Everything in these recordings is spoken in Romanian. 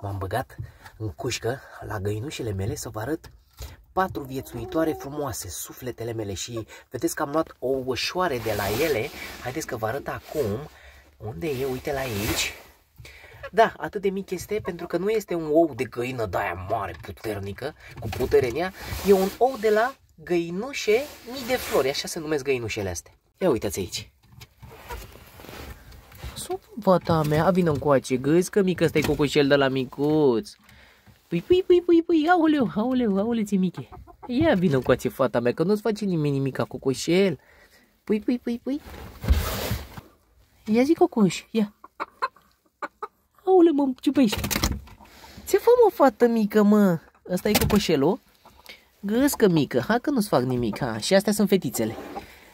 m-am băgat în cușcă la găinușele mele să vă arăt patru viețuitoare frumoase, sufletele mele și vedeți că am luat o ușoare de la ele. Haideți că vă arăt acum unde e, uite la aici. Da, atât de mic este pentru că nu este un ou de găină de aia mare, puternică, cu putere în ea. E un ou de la găinușe mii de flori, așa se numesc găinușele astea. Ia uitați aici. Fata mea, vină încoace, gâzi că mică stai cocoșel de la micuț. Pui, pui, pui, pui, pui, aoleu, aoleu, aoleu, ți miche. Ia vină încoace, fata mea, că nu-ți face nimeni nimic ca cocoșel. Pui, pui, pui, pui. Ia zi cocoș, ia. Aoleu, mă ciupești. Ce fă, mă, fată mică, mă? Ăsta e cocoșelul? Găscă mică, ha că nu-ți fac nimic, ha? Și astea sunt fetițele.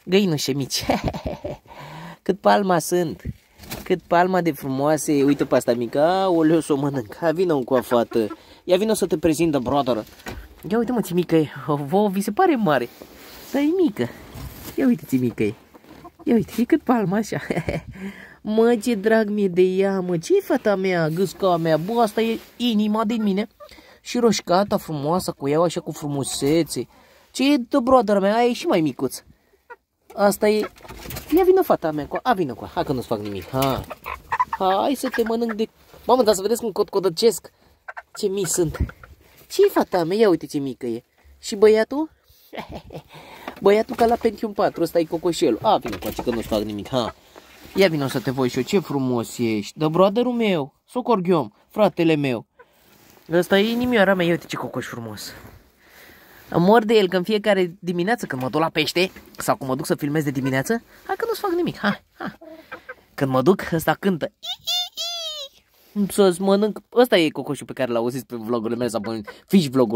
Găinușe mici. Cât palma sunt. Cât palma de frumoase. Uite pe asta mică. Aoleu, să o mănânc. Ha, vină un cu fată. Ia vină să te prezintă, brother. Ia uite mă, ți mică e. Vă vi se pare mare. Dar e mică. Ia uite ți mică e. Ia uite, e cât palma așa. mă, ce drag mi-e de ea, mă. ce fata mea, gâsca mea? Bă, asta e inima din mine. Și roșcata frumoasă cu ea, așa cu frumusețe. Ce e de brother mea? Aia e și mai micuț. Asta e... Ia vină fata mea, cu... a vină cu... Hai că nu-ți fac nimic, ha. Hai să te mănânc de... Mamă, dar să vedeți cum cotcodăcesc. Ce mii sunt. ce e fata mea? Ia uite ce mică e. Și băiatul? Băiatul ca la Pentium 4, ăsta e cocoșelul. A, vină cu că nu-ți fac nimic, ha. Ia vină să te voi și eu, ce frumos ești. Dar brotherul meu, socorghiom, fratele meu. Ăsta e inimioara mea, ia uite ce cocoș frumos. Mor de el că în fiecare dimineață când mă duc la pește sau când mă duc să filmez de dimineață, hai că nu-ți fac nimic, hai, hai. Când mă duc, ăsta cântă. Să-ți mănânc. Ăsta e cocoșul pe care l-au auzit pe vlogurile mele sau pe fish vloguri.